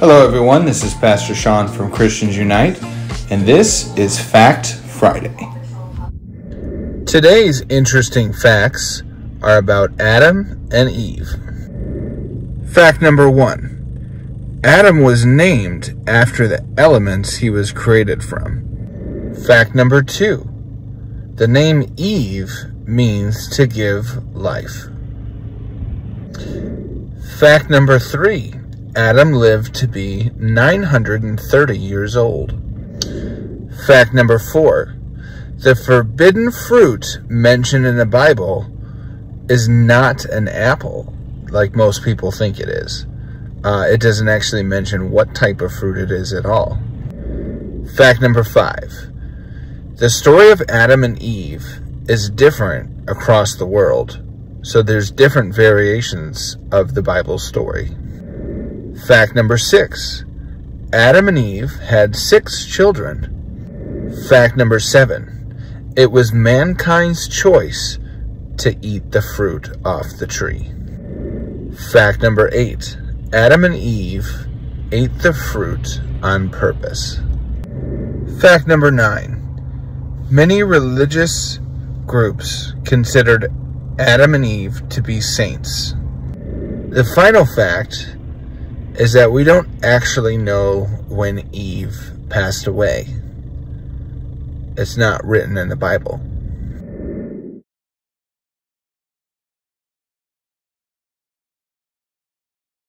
Hello, everyone. This is Pastor Sean from Christians Unite, and this is Fact Friday. Today's interesting facts are about Adam and Eve. Fact number one Adam was named after the elements he was created from. Fact number two the name Eve means to give life. Fact number three Adam lived to be 930 years old. Fact number four the forbidden fruit mentioned in the Bible is not an apple, like most people think it is. Uh, it doesn't actually mention what type of fruit it is at all. Fact number five the story of Adam and Eve is different across the world, so there's different variations of the Bible story. Fact number six Adam and Eve had six children. Fact number seven it was mankind's choice to eat the fruit off the tree. Fact number eight Adam and Eve ate the fruit on purpose. Fact number nine many religious groups considered Adam and Eve to be saints. The final fact is that we don't actually know when Eve passed away. It's not written in the Bible.